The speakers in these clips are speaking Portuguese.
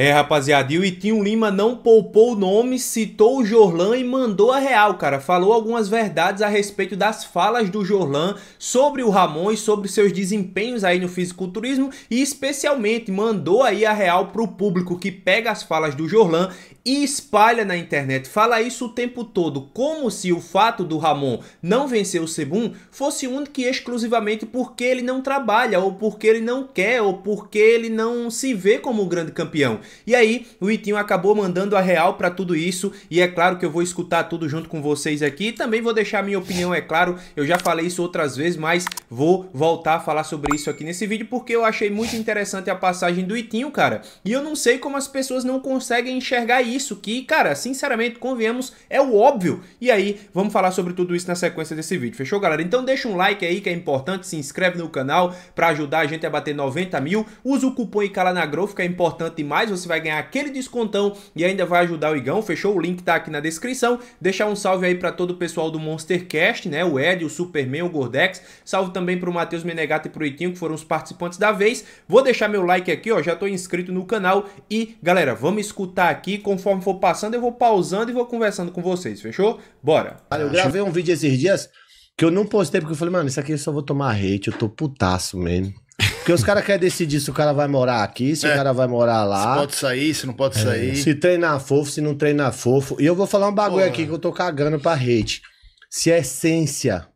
É, rapaziada, e o Itinho Lima não poupou o nome, citou o Jorlan e mandou a real, cara. Falou algumas verdades a respeito das falas do Jorlan sobre o Ramon e sobre seus desempenhos aí no fisiculturismo e especialmente mandou aí a real pro público que pega as falas do Jorlan e espalha na internet. Fala isso o tempo todo, como se o fato do Ramon não vencer o Sebum fosse único e exclusivamente porque ele não trabalha, ou porque ele não quer, ou porque ele não se vê como um grande campeão. E aí, o Itinho acabou mandando a real para tudo isso, e é claro que eu vou escutar tudo junto com vocês aqui, também vou deixar minha opinião, é claro, eu já falei isso outras vezes, mas vou voltar a falar sobre isso aqui nesse vídeo, porque eu achei muito interessante a passagem do Itinho, cara, e eu não sei como as pessoas não conseguem enxergar isso, que, cara, sinceramente, convenhamos, é o óbvio. E aí, vamos falar sobre tudo isso na sequência desse vídeo, fechou, galera? Então deixa um like aí, que é importante, se inscreve no canal para ajudar a gente a bater 90 mil, usa o cupom ICALANAGROW, é importante demais, você vai ganhar aquele descontão e ainda vai ajudar o Igão, fechou? O link tá aqui na descrição. Deixar um salve aí para todo o pessoal do Monstercast, né? O Ed, o Superman, o Gordex. Salve também pro Matheus Menegato e pro Itinho, que foram os participantes da vez. Vou deixar meu like aqui, ó, já tô inscrito no canal. E, galera, vamos escutar aqui. Conforme for passando, eu vou pausando e vou conversando com vocês, fechou? Bora! Eu gravei um vídeo esses dias que eu não postei porque eu falei, mano, isso aqui eu só vou tomar hate, eu tô putaço mesmo. Porque os caras querem decidir se o cara vai morar aqui, se é. o cara vai morar lá. Se pode sair, se não pode é. sair. Se treinar fofo, se não treinar fofo. E eu vou falar um bagulho Porra. aqui que eu tô cagando pra hate. Se a essência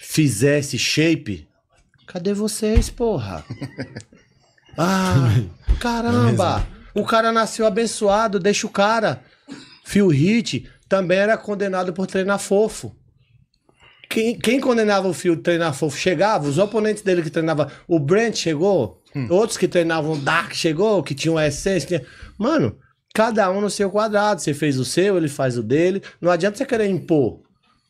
fizesse shape, cadê vocês, porra? Ah, caramba! O cara nasceu abençoado, deixa o cara. Phil Hit também era condenado por treinar fofo. Quem, quem condenava o Phil treinar fofo chegava, os oponentes dele que treinavam. O Brent chegou, hum. outros que treinavam Dark chegou, que tinham essência. Tinha... Mano, cada um no seu quadrado. Você fez o seu, ele faz o dele. Não adianta você querer impor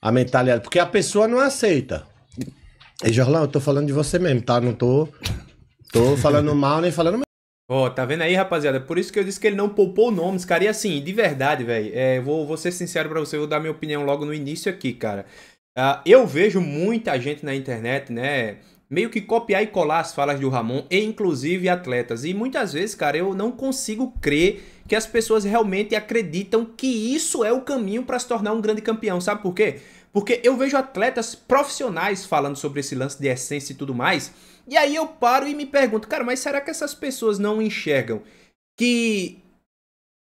a mentalidade, porque a pessoa não aceita. E Jorlão, eu tô falando de você mesmo, tá? Não tô, tô falando mal nem falando Ó, oh, tá vendo aí, rapaziada? Por isso que eu disse que ele não poupou nomes, cara. E assim, de verdade, velho, é, vou, vou ser sincero pra você, vou dar minha opinião logo no início aqui, cara. Uh, eu vejo muita gente na internet, né? Meio que copiar e colar as falas do Ramon, e inclusive atletas. E muitas vezes, cara, eu não consigo crer que as pessoas realmente acreditam que isso é o caminho para se tornar um grande campeão. Sabe por quê? Porque eu vejo atletas profissionais falando sobre esse lance de essência e tudo mais. E aí eu paro e me pergunto, cara, mas será que essas pessoas não enxergam que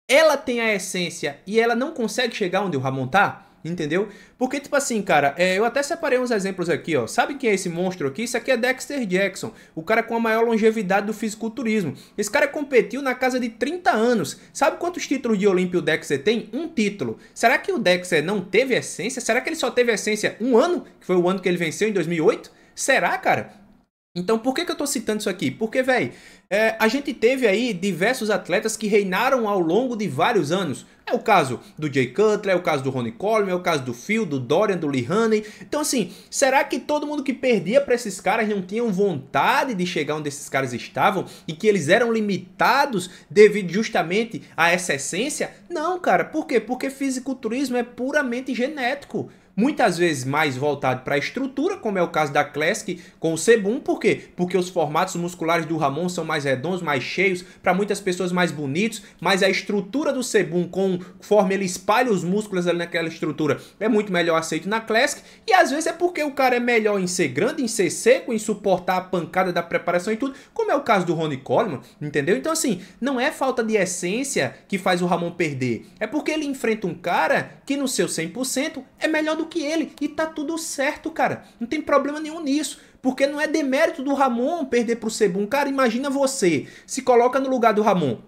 ela tem a essência e ela não consegue chegar onde o Ramon tá? Entendeu? Porque, tipo assim, cara, é, eu até separei uns exemplos aqui, ó. Sabe quem é esse monstro aqui? Isso aqui é Dexter Jackson, o cara com a maior longevidade do fisiculturismo. Esse cara competiu na casa de 30 anos. Sabe quantos títulos de Olímpio o Dexter tem? Um título. Será que o Dexter não teve essência? Será que ele só teve essência um ano? Que foi o ano que ele venceu em 2008? Será, cara? Então, por que, que eu tô citando isso aqui? Porque, velho, é, a gente teve aí diversos atletas que reinaram ao longo de vários anos. É o caso do Jay Cutler, é o caso do Ronnie Coleman, é o caso do Phil, do Dorian, do Lee Haney. Então, assim, será que todo mundo que perdia para esses caras não tinham vontade de chegar onde esses caras estavam e que eles eram limitados devido justamente a essa essência? Não, cara. Por quê? Porque fisiculturismo é puramente genético muitas vezes mais voltado para a estrutura, como é o caso da Classic com o Sebum, por quê? Porque os formatos musculares do Ramon são mais redondos, mais cheios, para muitas pessoas mais bonitos, mas a estrutura do Sebum, conforme ele espalha os músculos ali naquela estrutura, é muito melhor aceito na Classic, e às vezes é porque o cara é melhor em ser grande, em ser seco, em suportar a pancada da preparação e tudo, como é o caso do Ronnie Coleman, entendeu? Então assim, não é falta de essência que faz o Ramon perder, é porque ele enfrenta um cara que no seu 100% é melhor do que ele. E tá tudo certo, cara. Não tem problema nenhum nisso. Porque não é demérito do Ramon perder pro Sebum. Cara, imagina você. Se coloca no lugar do Ramon.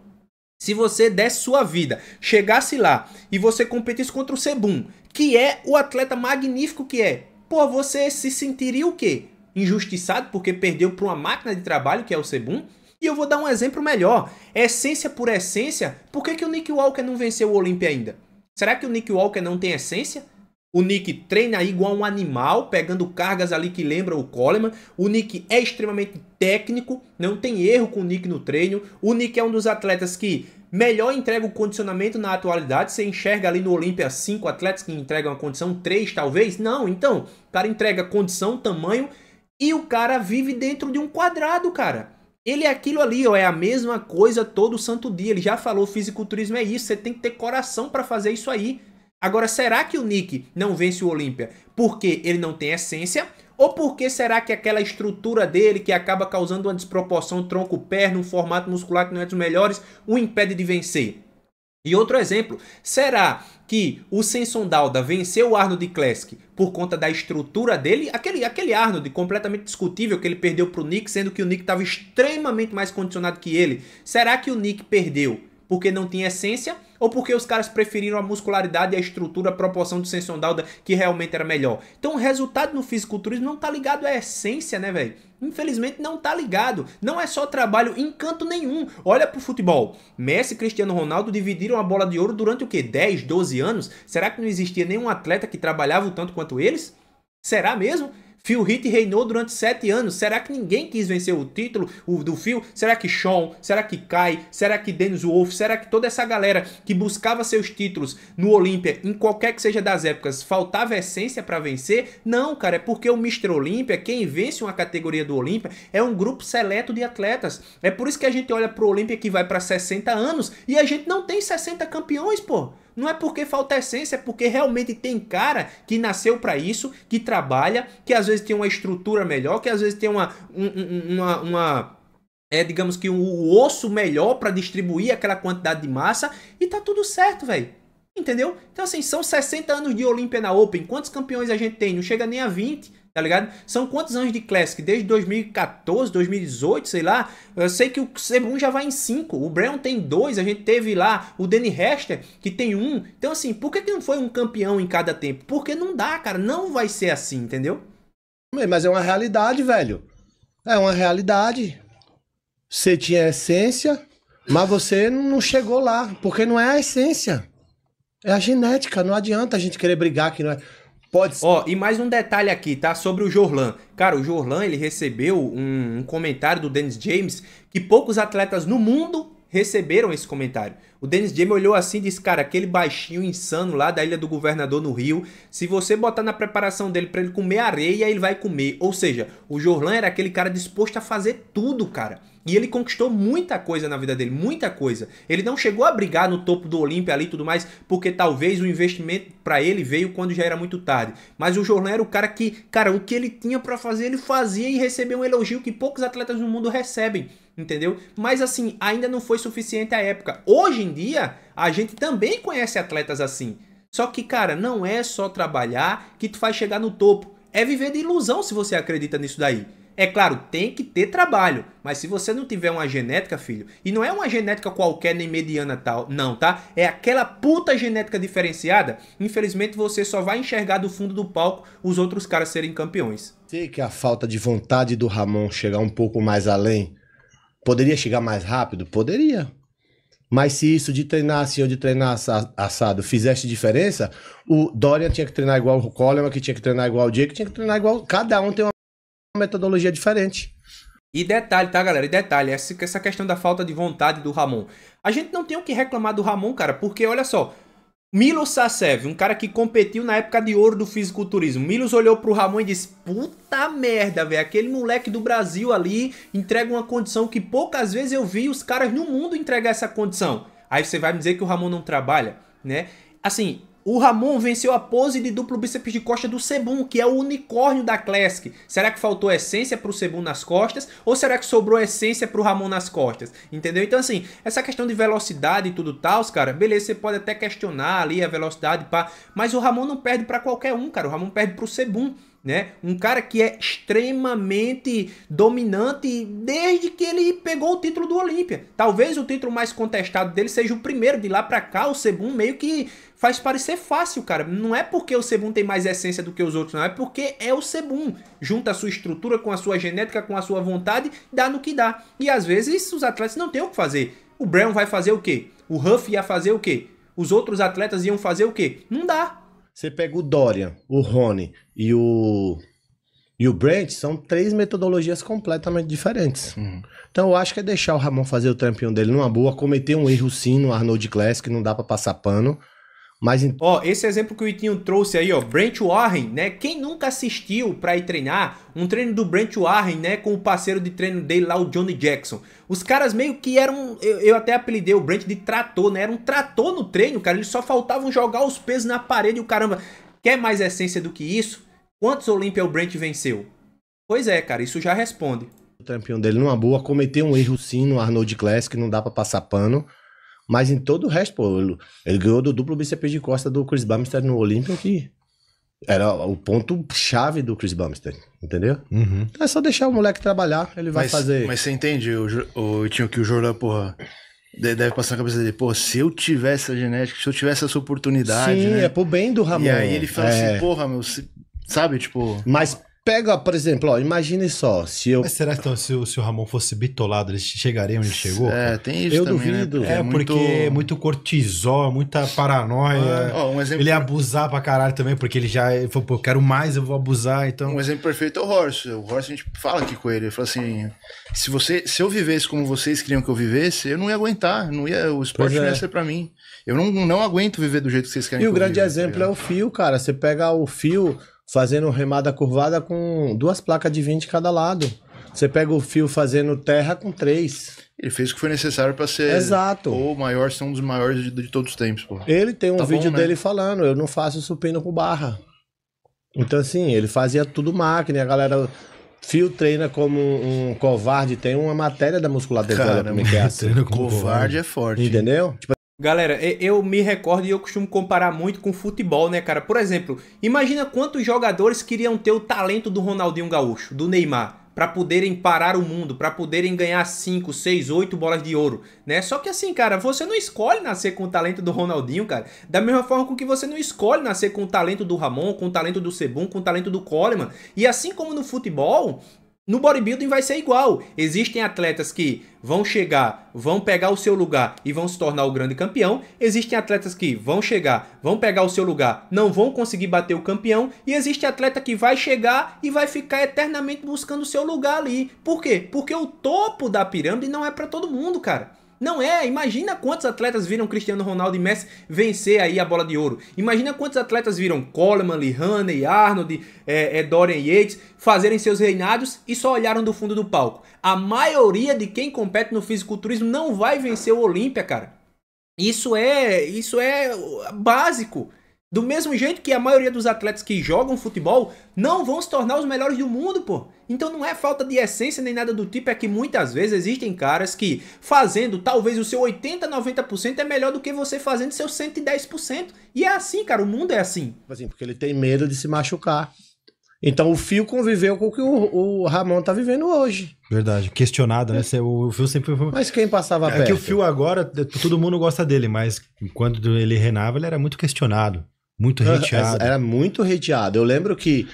Se você desse sua vida, chegasse lá e você competisse contra o Sebum, que é o atleta magnífico que é, pô, você se sentiria o quê? Injustiçado porque perdeu para uma máquina de trabalho que é o Sebum? E eu vou dar um exemplo melhor. Essência por essência, por que, que o Nick Walker não venceu o Olympia ainda? Será que o Nick Walker não tem essência? O Nick treina igual um animal, pegando cargas ali que lembram o Coleman. O Nick é extremamente técnico, não tem erro com o Nick no treino. O Nick é um dos atletas que melhor entrega o condicionamento na atualidade. Você enxerga ali no Olímpia cinco atletas que entregam a condição, três talvez? Não, então, o cara entrega condição, tamanho e o cara vive dentro de um quadrado, cara. Ele é aquilo ali, ó, é a mesma coisa todo santo dia. Ele já falou, fisiculturismo é isso, você tem que ter coração para fazer isso aí. Agora, será que o Nick não vence o Olímpia porque ele não tem essência? Ou porque será que aquela estrutura dele, que acaba causando uma desproporção tronco-perna, um formato muscular que não é dos melhores, o impede de vencer? E outro exemplo, será que o Senson Dalda venceu o Arnold Classic por conta da estrutura dele? Aquele, aquele Arnold completamente discutível que ele perdeu para o Nick, sendo que o Nick estava extremamente mais condicionado que ele. Será que o Nick perdeu porque não tinha essência? Ou porque os caras preferiram a muscularidade e a estrutura, a proporção do Senson Dalda que realmente era melhor? Então o resultado no fisiculturismo não tá ligado à essência, né, velho? Infelizmente não tá ligado. Não é só trabalho em canto nenhum. Olha pro futebol. Messi e Cristiano Ronaldo dividiram a bola de ouro durante o quê? 10, 12 anos? Será que não existia nenhum atleta que trabalhava tanto quanto eles? Será mesmo? Phil Heath reinou durante sete anos. Será que ninguém quis vencer o título do Phil? Será que Sean? Será que Kai? Será que Dennis Wolf? Será que toda essa galera que buscava seus títulos no Olímpia, em qualquer que seja das épocas, faltava essência para vencer? Não, cara, é porque o Mr. Olímpia, quem vence uma categoria do Olímpia, é um grupo seleto de atletas. É por isso que a gente olha pro Olímpia que vai para 60 anos e a gente não tem 60 campeões, pô. Não é porque falta essência, é porque realmente tem cara que nasceu para isso, que trabalha, que às vezes tem uma estrutura melhor, que às vezes tem uma, um, uma, uma é, digamos que um osso melhor para distribuir aquela quantidade de massa e tá tudo certo, velho. Entendeu? Então, assim, são 60 anos de Olímpia na Open. Quantos campeões a gente tem? Não chega nem a 20 tá ligado? São quantos anos de Classic? Desde 2014, 2018, sei lá. Eu sei que o Sebum já vai em 5. O Brown tem dois. A gente teve lá o Danny Hester, que tem um. Então, assim, por que, que não foi um campeão em cada tempo? Porque não dá, cara. Não vai ser assim, entendeu? Mas é uma realidade, velho. É uma realidade. Você tinha essência, mas você não chegou lá. Porque não é a essência. É a genética. Não adianta a gente querer brigar que não é. Pode ser. Ó, e mais um detalhe aqui, tá? Sobre o Jorlan. Cara, o Jorlan, ele recebeu um, um comentário do Dennis James que poucos atletas no mundo receberam esse comentário. O Dennis James olhou assim e disse: Cara, aquele baixinho insano lá da Ilha do Governador no Rio, se você botar na preparação dele para ele comer areia, ele vai comer. Ou seja, o Jorlan era aquele cara disposto a fazer tudo, cara. E ele conquistou muita coisa na vida dele, muita coisa. Ele não chegou a brigar no topo do Olímpia ali e tudo mais, porque talvez o investimento para ele veio quando já era muito tarde. Mas o Jorlan era o cara que, cara, o que ele tinha para fazer, ele fazia e recebeu um elogio que poucos atletas no mundo recebem, entendeu? Mas assim, ainda não foi suficiente à época. Hoje em dia, a gente também conhece atletas assim. Só que, cara, não é só trabalhar que tu faz chegar no topo. É viver de ilusão se você acredita nisso daí. É claro, tem que ter trabalho, mas se você não tiver uma genética, filho, e não é uma genética qualquer nem mediana tal, não, tá? É aquela puta genética diferenciada, infelizmente você só vai enxergar do fundo do palco os outros caras serem campeões. Sei que a falta de vontade do Ramon chegar um pouco mais além poderia chegar mais rápido? Poderia. Mas se isso de treinar assim ou de treinar assado fizesse diferença, o Dorian tinha que treinar igual o Coleman, que tinha que treinar igual o Jake, tinha que treinar igual. Cada um tem uma metodologia diferente. E detalhe, tá, galera? E detalhe, essa, questão da falta de vontade do Ramon. A gente não tem o que reclamar do Ramon, cara, porque olha só. Milos Sasev, um cara que competiu na época de ouro do fisiculturismo. Milos olhou pro Ramon e disse: Puta merda, velho. Aquele moleque do Brasil ali entrega uma condição que poucas vezes eu vi os caras no mundo entregar essa condição. Aí você vai me dizer que o Ramon não trabalha, né? Assim, o Ramon venceu a pose de duplo bíceps de costa do Sebum, que é o unicórnio da Classic. Será que faltou essência para o Sebum nas costas? Ou será que sobrou essência para o Ramon nas costas? Entendeu? Então, assim, essa questão de velocidade e tudo tal, cara, beleza, você pode até questionar ali a velocidade, pá, mas o Ramon não perde para qualquer um, cara. O Ramon perde para o Sebum né? Um cara que é extremamente dominante desde que ele pegou o título do Olímpia. Talvez o título mais contestado dele seja o primeiro de lá para cá, o Sebum meio que faz parecer fácil, cara. Não é porque o Sebum tem mais essência do que os outros, não é porque é o Sebum. Junta a sua estrutura com a sua genética, com a sua vontade, dá no que dá. E às vezes os atletas não têm o que fazer. O Brown vai fazer o quê? O Huff ia fazer o quê? Os outros atletas iam fazer o quê? Não dá. Você pega o Dorian, o Rony e o e o Brent são três metodologias completamente diferentes. Uhum. Então eu acho que é deixar o Ramon fazer o trampinho dele numa boa, cometer um erro sim no Arnold Classic, que não dá para passar pano. Mas em... Ó, esse exemplo que o Itinho trouxe aí, ó, Brent Warren, né? Quem nunca assistiu para ir treinar um treino do Brent Warren, né, com o parceiro de treino dele lá, o Johnny Jackson. Os caras meio que eram, eu, eu até apelidei o Brent de trator, né? Era um trator no treino, cara. Eles só faltavam jogar os pesos na parede e o caramba. Quer mais essência do que isso? Quantos Olympia o Brent venceu? Pois é, cara, isso já responde. O trampinho dele numa boa, cometeu um erro sim no Arnold Classic, não dá para passar pano. Mas em todo o resto, pô, ele, ele ganhou do duplo BCP de costa do Chris Bumstead no Olympia, que era o ponto chave do Chris Bumstead, entendeu? Uhum. Então é só deixar o moleque trabalhar, ele vai mas, fazer. Mas você entende, o, o, tinha que o Jordan, porra, deve passar na cabeça dele, pô, se eu tivesse a genética, se eu tivesse essa oportunidade, Sim, né? é pro bem do Ramon. E aí ele fala é... assim, porra, meu, se, sabe, tipo... Mas pega, por exemplo, ó, imagine só, se eu... Mas será que então, se, o, se o Ramon fosse bitolado, ele chegaria onde chegou? É, tem isso Eu também, duvido. né? É, porque é muito cortisol, muita paranoia. Ó, um exemplo, Ele ia abusar pra caralho também, porque ele já ele falou, pô, eu quero mais, eu vou abusar, então. um exemplo perfeito é o Horst. O Horst, a gente fala aqui com ele, ele fala assim, se, você, se eu vivesse como vocês queriam que eu vivesse, eu não ia aguentar, não ia, o esporte Pois não é. ia ser pra mim. Eu não, não aguento viver do jeito que vocês querem E que o eu grande viva, tá exemplo é o fio, cara. Você pega o fio fazendo remada curvada com duas placas de 20 de cada lado. Você pega o fio fazendo terra com três. Ele fez o que foi necessário pra ser Exato. o maior, ser um dos maiores de, de todos os tempos, pô. Ele tem um Tá bom, vídeo né? dele falando, eu não faço supino com barra. Então, assim, ele fazia tudo máquina, a galera. Fio treina como um covarde, tem uma matéria da musculatura como é que é assim. treina como Covarde é forte. Entendeu? Tipo, Galera, eu me recordo e eu costumo comparar muito com futebol, né, cara? Por exemplo, imagina quantos jogadores queriam ter o talento do Ronaldinho Gaúcho, do Neymar, pra poderem parar o mundo, pra poderem ganhar 5, 6, 8 bolas de ouro, né? Só que assim, cara, você não escolhe nascer com o talento do Ronaldinho, cara. Da mesma forma com que você não escolhe nascer com o talento do Ramon, com o talento do Sebum, com o talento do Coleman. E assim como no futebol, no bodybuilding vai ser igual. Existem atletas que vão chegar, vão pegar o seu lugar e vão se tornar o grande campeão. Existem atletas que vão chegar, vão pegar o seu lugar, não vão conseguir bater o campeão. E existe atleta que vai chegar e vai ficar eternamente buscando o seu lugar ali. Por quê? Porque o topo da pirâmide não é para todo mundo, cara. Não é, imagina quantos atletas viram Cristiano Ronaldo e Messi vencer aí a bola de ouro. Imagina quantos atletas viram Coleman, Lee Haney, Arnold, é, é, Dorian Yates fazerem seus reinados e só olharam do fundo do palco. A maioria de quem compete no fisiculturismo não vai vencer o Olímpia, cara. Isso é, isso é básico. Do mesmo jeito que a maioria dos atletas que jogam futebol não vão se tornar os melhores do mundo, pô. Então não é falta de essência nem nada do tipo, é que muitas vezes existem caras que fazendo talvez o seu 80, 90% é melhor do que você fazendo seu 110%. E é assim, cara, o mundo é assim. assim, porque ele tem medo de se machucar. Então o fio conviveu com o que o, o Ramon tá vivendo hoje. Verdade. Questionado, né? Cê- O Fio sempre foi. Mas quem passava É perto? que o Fio agora, todo mundo gosta dele, mas quando ele reinava, ele era muito questionado. Muito hateado. Era muito hateado. Eu lembro que,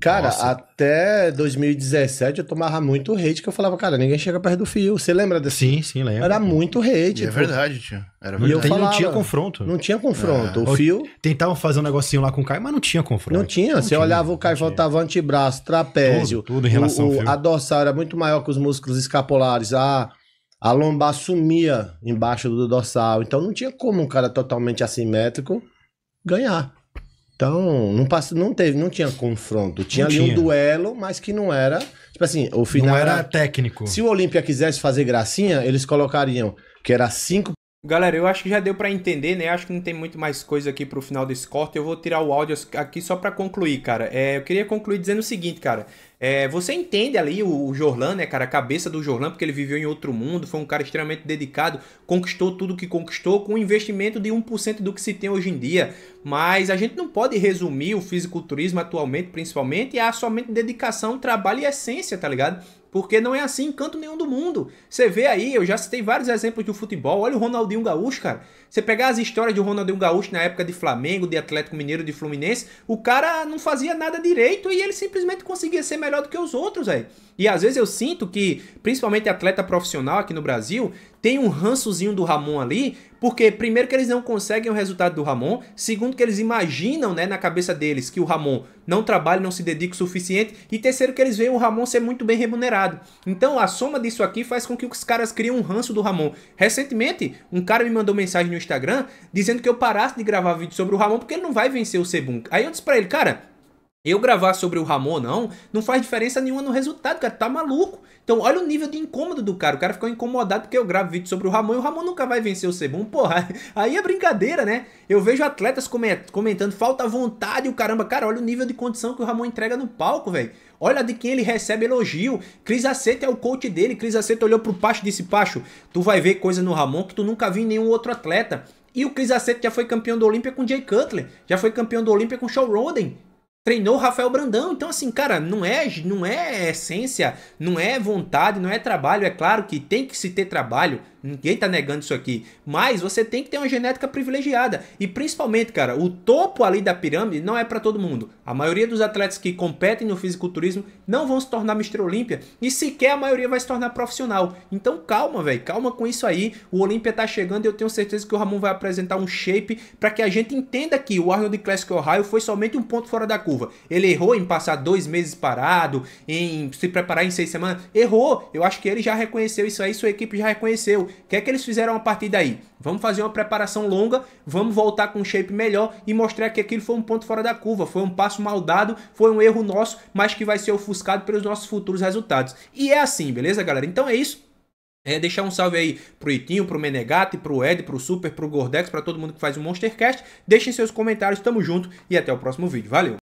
cara, Nossa. até 2017 eu tomava muito hate, que eu falava, cara, ninguém chega perto do fio. Você lembra desse? Sim, sim, lembro. Era muito hate. E é verdade, tio. Era E eu verdade. Tem- não falava- tinha confronto. Não tinha confronto. É. O fio Tentavam fazer um negocinho lá com o Caio, mas não tinha confronto. não tinha. Você tinha, olhava o não Caio, faltava antebraço, trapézio. Tudo, tudo em relação o, ao fio. A dorsal era muito maior que os músculos escapulares. A, a lombar sumia embaixo do dorsal. Então não tinha como um cara totalmente assimétrico ganhar. Então, não, passa, não teve, não tinha confronto. Tinha Não ali um tinha. duelo, mas que não era. Tipo assim, o final Não era era. técnico. Se o Olímpia quisesse fazer gracinha, eles colocariam que era cinco Galera, eu acho que já deu pra entender, né? Acho que não tem muito mais coisa aqui pro final desse corte. Eu vou tirar o áudio aqui só pra concluir, cara. É, eu queria concluir dizendo o seguinte, cara. É, você entende ali o, o Jorlan, né, cara? A cabeça do Jorlan, porque ele viveu em outro mundo, foi um cara extremamente dedicado, conquistou tudo que conquistou com um investimento de 1% do que se tem hoje em dia. Mas a gente não pode resumir o fisiculturismo atualmente, principalmente, a somente dedicação, trabalho e essência, tá ligado? Porque não é assim em canto nenhum do mundo. Você vê aí, eu já citei vários exemplos do futebol. Olha o Ronaldinho Gaúcho, cara. Você pegar as histórias de Ronaldinho Gaúcho na época de Flamengo, de Atlético Mineiro, de Fluminense, o cara não fazia nada direito e ele simplesmente conseguia ser melhor do que os outros, velho. E às vezes eu sinto que, principalmente atleta profissional aqui no Brasil, tem um rançozinho do Ramon ali, porque primeiro que eles não conseguem o resultado do Ramon, segundo que eles imaginam, né, na cabeça deles que o Ramon não trabalha, não se dedica o suficiente, e terceiro que eles veem o Ramon ser muito bem remunerado. Então a soma disso aqui faz com que os caras criem um ranço do Ramon. Recentemente, um cara me mandou mensagem no Instagram dizendo que eu parasse de gravar vídeo sobre o Ramon porque ele não vai vencer o Sebum. Aí eu disse pra ele, cara, eu gravar sobre o Ramon, não, não faz diferença nenhuma no resultado, cara. Tá maluco. Então, olha o nível de incômodo do cara. O cara ficou incomodado porque eu gravo vídeo sobre o Ramon e o Ramon nunca vai vencer o Sebum. Porra, aí é brincadeira, né? Eu vejo atletas comentando, falta vontade, o caramba. Cara, olha o nível de condição que o Ramon entrega no palco, velho. Olha de quem ele recebe elogio. Cris Aceta é o coach dele. Cris Aceta olhou pro Pacho e disse: Pacho, tu vai ver coisa no Ramon que tu nunca viu em nenhum outro atleta. E o Cris Aceta já foi campeão do Olímpia com Jay Cutler. Já foi campeão do Olímpia com Shaw Roden treinou o Rafael Brandão. Então, assim, cara, não é, não é essência, não é vontade, não é trabalho. É claro que tem que se ter trabalho, ninguém tá negando isso aqui. Mas você tem que ter uma genética privilegiada. E principalmente, cara, o topo ali da pirâmide não é para todo mundo. A maioria dos atletas que competem no fisiculturismo não vão se tornar Mr. Olímpia e sequer a maioria vai se tornar profissional. Então, calma, velho, calma com isso aí. O Olímpia tá chegando e eu tenho certeza que o Ramon vai apresentar um shape para que a gente entenda que o Arnold Classic Ohio foi somente um ponto fora da curva. Ele errou em passar dois meses parado, em se preparar em seis semanas. Errou. Eu acho que ele já reconheceu isso aí, sua equipe já reconheceu. O que é que eles fizeram a partir daí? Vamos fazer uma preparação longa, vamos voltar com um shape melhor e mostrar que aquilo foi um ponto fora da curva. Foi um passo mal dado, foi um erro nosso, mas que vai ser ofuscado pelos nossos futuros resultados. E é assim, beleza, galera? Então é isso. É, deixar um salve aí pro Itinho, pro Menegatti, pro Ed, pro Super, pro Gordex, para todo mundo que faz o Monstercast. Deixem seus comentários, tamo junto e até o próximo vídeo. Valeu!